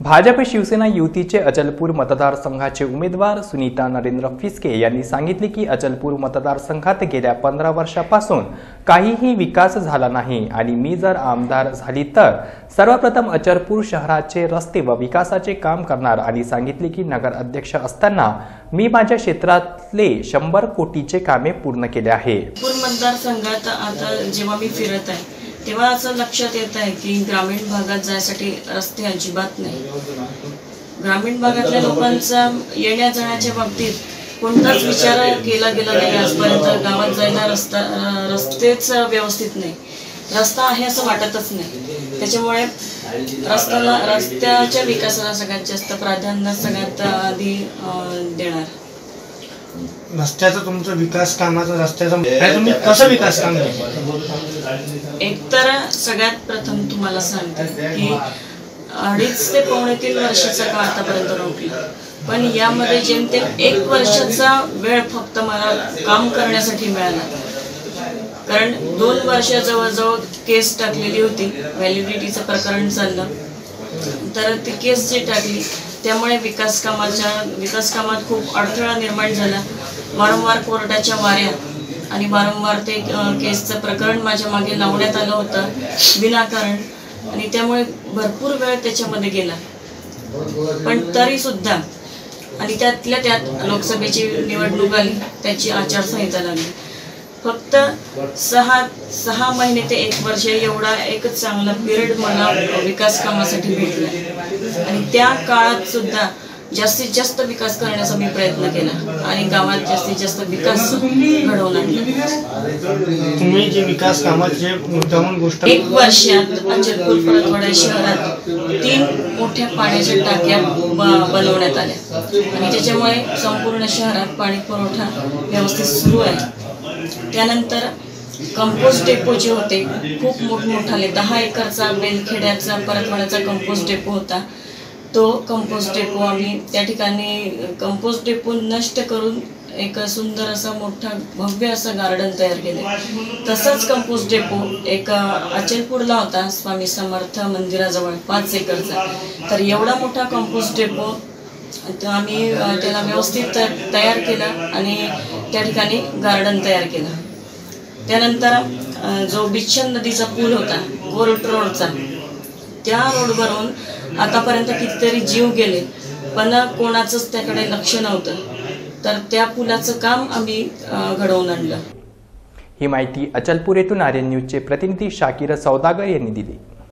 भाजप शिवसेना युतीचे अचलपूर मतदारसंघाचे उमेदवार सुनीता नरेंद्र फिसके यांनी सांगितले की अचलपूर मतदारसंघात गेल्या पंधरा वर्षापासून काहीही विकास झाला नाही. आणि मी जर आमदार झाली तर सर्वप्रथम अचलपूर शहराचे रस्ते व विकासाचे काम करणार आणि सांगितले की नगर अध्यक्ष असताना मी माझ्या क्षेत्रातले शंभर कोटीचे कामे पूर्ण केले आहे. मतदारसंघात आता जेव्हा मी फिरत आहे तेव्हा असं लक्षात येत आहे की ग्रामीण भागात जायसाठी रस्ते अजिबात नाही. ग्रामीण भागातल्या लोकांचा येण्या जाण्याच्या बाबतीत कोणताच विचार केला गेला नाही आजपर्यंत. गावात जायला रस्ता रस्तेच व्यवस्थित नाही. रस्ता आहे असं वाटतच नाही. त्याच्यामुळे रस्त्याला रस्त्याच्या विकासाला सगळ्यात जास्त प्राधान्य सगळ्यात आधी देणार. रस्त्याचा तुमचा विकास कामाचा रस्त्याचा काय तुम्ही कसं विकास काम केलं एकतर सगळ्यात प्रथम तुम्हाला सांगते की अडीच ते पावणे तीन वर्षाचा काळ आतापर्यंत रोखला. पण यामध्ये जेमतेम एक वर्षाचा वेळ फक्त मला काम करण्यासाठी मिळाला. कारण दोन वर्ष जवळजवळ केस टाकलेली होती व्हॅलिडिटीचं प्रकरण चाललं तर ती केस जी टाकली त्यामुळे विकास कामाच्या विकास कामात खूप अडथळा निर्माण झाला. वारंवार कोर्टाच्या वाऱ्या आणि वारंवार ते केसचं प्रकरण माझ्या मागे लावण्यात आलं होतं विनाकारण. आणि त्यामुळे भरपूर वेळ त्याच्यामध्ये गेला. पण तरी सुद्धा आणि त्यातल्या त्यात लोकसभेची निवडणूक आली त्याची आचारसंहिता लागली. फक्त सहा सहा महिने ते एक वर्ष एवढा एकच चांगला पिरियड मला विकास कामासाठी भेटला. आणि त्या काळात सुद्धा जास्तीत जास्त विकास करण्याचा मी प्रयत्न केला आणि गावात जास्तीत जास्त विकास घडवून आणला तुम्ही जे विकास कामाचे मुद्दामून गोष्ट एक वर्षात अचलपूर परतवाडा शहरात तीन मोठ्या पाण्याच्या टाक्या बनवण्यात आल्या. आणि त्याच्यामुळे संपूर्ण शहरात पाणी पुरवठा व्यवस्थित सुरू आहे. त्यानंतर कंपोस्ट डेपो जे होते खूप मोठमोठाले दहा एकरचा बेलखेड्याचा परतवाड्याचा कंपोस्ट डेपो होता. तो कंपोस्ट डेपो आम्ही त्या ठिकाणी कंपोस्ट डेपो नष्ट करून एक सुंदर असा मोठा भव्य असं गार्डन तयार केलं. तसंच कंपोस्ट डेपो एक अचलपूरला होता स्वामी समर्थ मंदिराजवळ पाच एकरचा. तर एवढा मोठा कंपोस्ट डेपो तर आम्ही त्याला व्यवस्थित तयार केलं आणि त्या ठिकाणी गार्डन तयार केलं. त्यानंतर जो बिच्छन नदीचा पूल होता कोर्ट रोडचा त्या रोडवरून आतापर्यंत कितीतरी जीव गेले पण कोणाचंच त्याकडे लक्ष नव्हतं. तर त्या पुलाचं काम आम्ही घडवून आणलं. ही माहिती अचलपूर येथून आर्यन न्यूजचे प्रतिनिधी शाकीर सौदागर यांनी दिली.